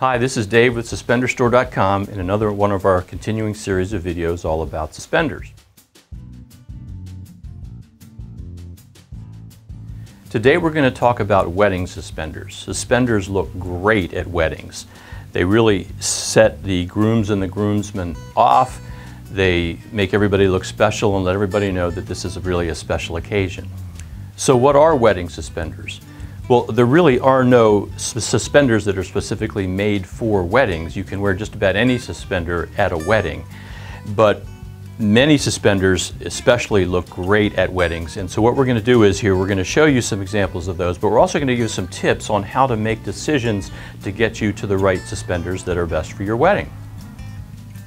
Hi, this is Dave with SuspenderStore.com and another one of our continuing series of videos all about suspenders. Today we're going to talk about wedding suspenders. Suspenders look great at weddings. They really set the grooms and the groomsmen off. They make everybody look special and let everybody know that this is really a special occasion. So what are wedding suspenders? Well, there really are no suspenders that are specifically made for weddings. You can wear just about any suspender at a wedding. But many suspenders especially look great at weddings. And so what we're going to do is here, we're going to show you some examples of those, but we're also going to give you some tips on how to make decisions to get you to the right suspenders that are best for your wedding.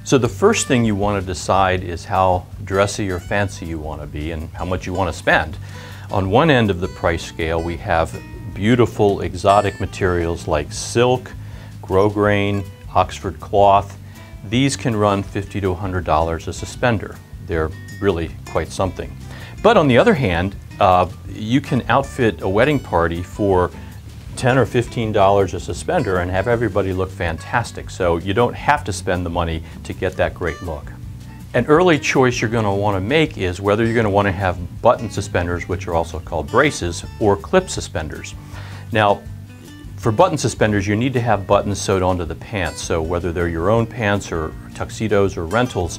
So the first thing you want to decide is how dressy or fancy you want to be and how much you want to spend. On one end of the price scale, we have beautiful exotic materials like silk, grosgrain, Oxford cloth. These can run 50 to $100 a suspender. They're really quite something. But on the other hand, uh, you can outfit a wedding party for 10 or $15 a suspender and have everybody look fantastic. So you don't have to spend the money to get that great look. An early choice you're going to want to make is whether you're going to want to have button suspenders, which are also called braces, or clip suspenders. Now, for button suspenders, you need to have buttons sewed onto the pants. So whether they're your own pants or tuxedos or rentals,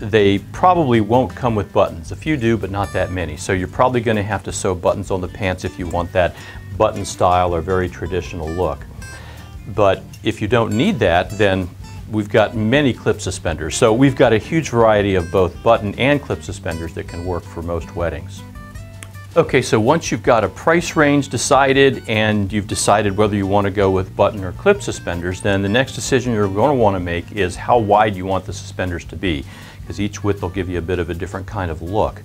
they probably won't come with buttons. A few do, but not that many. So you're probably going to have to sew buttons on the pants if you want that button style or very traditional look. But if you don't need that, then we've got many clip suspenders. So we've got a huge variety of both button and clip suspenders that can work for most weddings. Okay, so once you've got a price range decided and you've decided whether you want to go with button or clip suspenders, then the next decision you're going to want to make is how wide you want the suspenders to be, because each width will give you a bit of a different kind of look.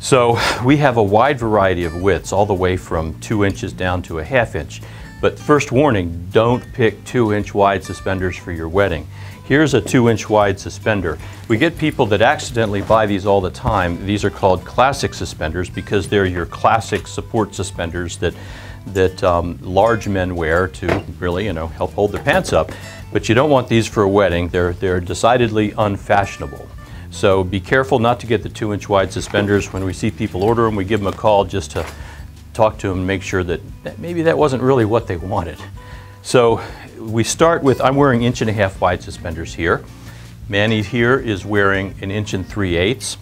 So we have a wide variety of widths, all the way from two inches down to a half inch. But first warning, don't pick two inch wide suspenders for your wedding. Here's a two inch wide suspender. We get people that accidentally buy these all the time. These are called classic suspenders because they're your classic support suspenders that, that um, large men wear to really, you know, help hold their pants up. But you don't want these for a wedding. They're, they're decidedly unfashionable. So be careful not to get the two inch wide suspenders. When we see people order them, we give them a call just to talk to them and make sure that, that maybe that wasn't really what they wanted. So we start with, I'm wearing inch and a half wide suspenders here. Manny here is wearing an inch and three eighths.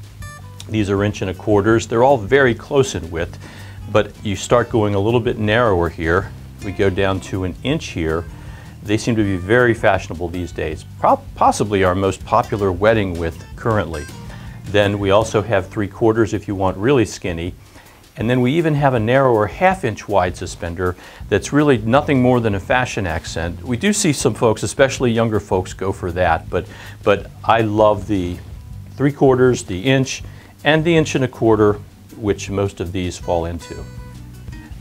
These are inch and a quarters. They're all very close in width, but you start going a little bit narrower here. We go down to an inch here. They seem to be very fashionable these days. Possibly our most popular wedding width currently. Then we also have three quarters if you want really skinny. And then we even have a narrower half inch wide suspender that's really nothing more than a fashion accent. We do see some folks, especially younger folks, go for that, but, but I love the three quarters, the inch, and the inch and a quarter, which most of these fall into.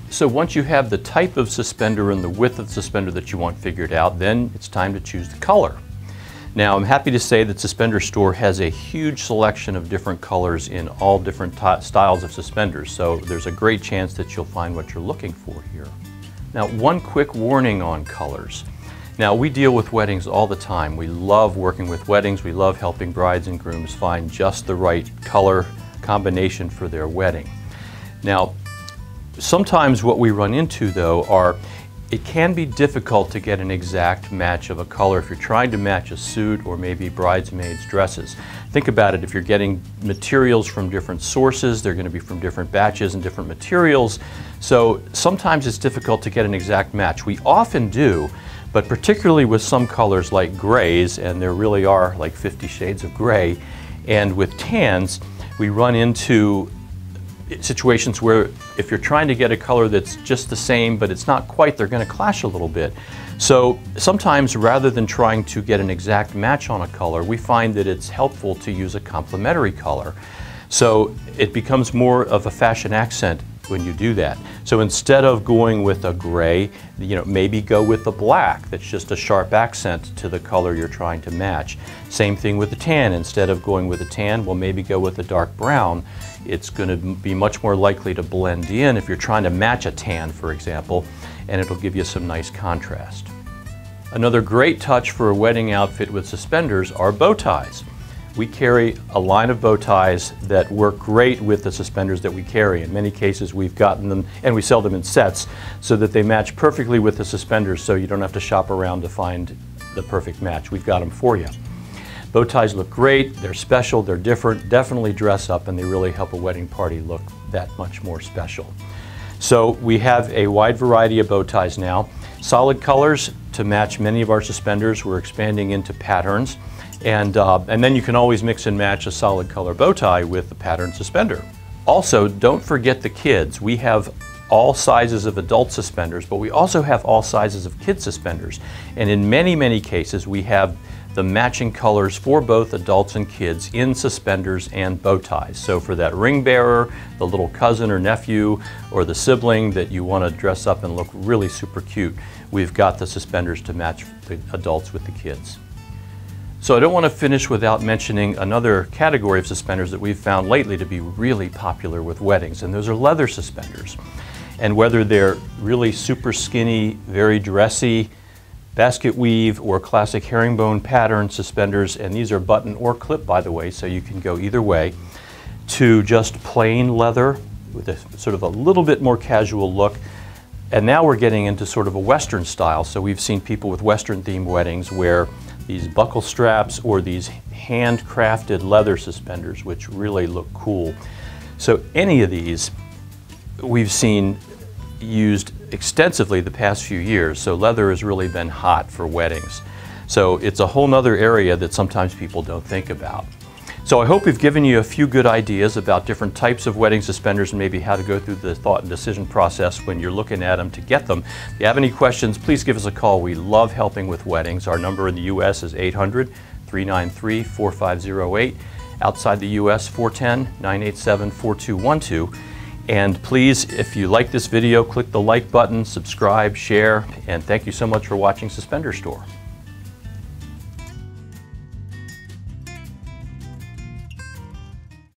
So once you have the type of suspender and the width of the suspender that you want figured out, then it's time to choose the color. Now I'm happy to say that Suspender Store has a huge selection of different colors in all different styles of suspenders, so there's a great chance that you'll find what you're looking for here. Now one quick warning on colors. Now we deal with weddings all the time. We love working with weddings. We love helping brides and grooms find just the right color combination for their wedding. Now sometimes what we run into though are it can be difficult to get an exact match of a color if you're trying to match a suit or maybe bridesmaids' dresses. Think about it, if you're getting materials from different sources, they're going to be from different batches and different materials, so sometimes it's difficult to get an exact match. We often do, but particularly with some colors like grays, and there really are like 50 shades of gray, and with tans, we run into situations where if you're trying to get a color that's just the same but it's not quite, they're going to clash a little bit. So sometimes rather than trying to get an exact match on a color, we find that it's helpful to use a complementary color. So it becomes more of a fashion accent when you do that. So instead of going with a gray, you know, maybe go with a black that's just a sharp accent to the color you're trying to match. Same thing with the tan. Instead of going with a tan, well maybe go with a dark brown. It's going to be much more likely to blend in if you're trying to match a tan, for example, and it'll give you some nice contrast. Another great touch for a wedding outfit with suspenders are bow ties. We carry a line of bow ties that work great with the suspenders that we carry. In many cases, we've gotten them, and we sell them in sets, so that they match perfectly with the suspenders, so you don't have to shop around to find the perfect match. We've got them for you. Bow ties look great, they're special, they're different, definitely dress up, and they really help a wedding party look that much more special. So we have a wide variety of bow ties now. Solid colors to match many of our suspenders. We're expanding into patterns. And, uh, and then you can always mix and match a solid color bow tie with the pattern suspender. Also, don't forget the kids. We have all sizes of adult suspenders, but we also have all sizes of kid suspenders. And in many, many cases, we have the matching colors for both adults and kids in suspenders and bow ties. So for that ring bearer, the little cousin or nephew, or the sibling that you want to dress up and look really super cute, we've got the suspenders to match the adults with the kids. So I don't want to finish without mentioning another category of suspenders that we've found lately to be really popular with weddings, and those are leather suspenders. And whether they're really super skinny, very dressy, basket weave or classic herringbone pattern suspenders, and these are button or clip by the way, so you can go either way, to just plain leather with a sort of a little bit more casual look. And now we're getting into sort of a Western style. So we've seen people with Western themed weddings wear these buckle straps or these handcrafted leather suspenders, which really look cool. So any of these we've seen used extensively the past few years. So leather has really been hot for weddings. So it's a whole nother area that sometimes people don't think about. So I hope we've given you a few good ideas about different types of wedding suspenders and maybe how to go through the thought and decision process when you're looking at them to get them. If you have any questions, please give us a call. We love helping with weddings. Our number in the U.S. is 800 393 4508. Outside the U.S., 410 987 4212. And please, if you like this video, click the like button, subscribe, share, and thank you so much for watching Suspender Store.